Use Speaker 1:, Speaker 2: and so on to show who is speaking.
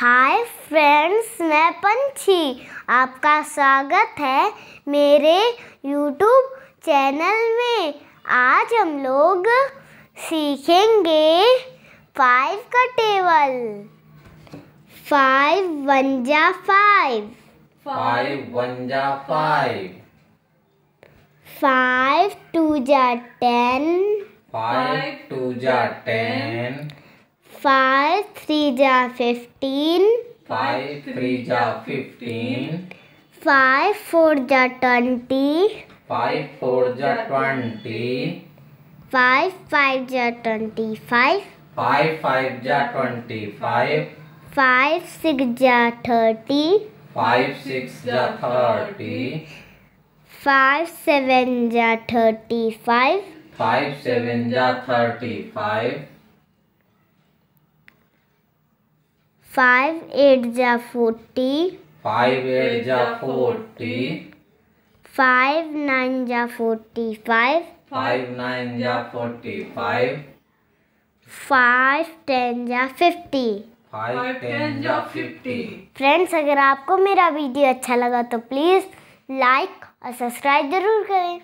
Speaker 1: Hi friends मैं पंछी। आपका स्वागत है मेरे यूट्यूब चैनल में। आज हम लोग सीखेंगे फाइव का टेबल फाइव वन जा five
Speaker 2: Five one ja five.
Speaker 1: Five two जा ten
Speaker 2: Five two ja ten.
Speaker 1: Five three ja fifteen.
Speaker 2: Five three ja fifteen.
Speaker 1: Five four ja twenty.
Speaker 2: Five four ja twenty.
Speaker 1: Five five ja twenty five.
Speaker 2: Five five ja twenty
Speaker 1: five. Five six ja thirty.
Speaker 2: Five six ja thirty.
Speaker 1: Five seven ja thirty five.
Speaker 2: Five seven ja thirty five.
Speaker 1: Five eight जा forty
Speaker 2: Five eight ja forty.
Speaker 1: Five nine जा forty five
Speaker 2: Five nine ja forty-five.
Speaker 1: Five ten जा fifty
Speaker 2: Five ten ja fifty.
Speaker 1: Friends अगर आपको मेरा video अच्छा लगा तो please like और सब्सक्राइब ज़रूर करें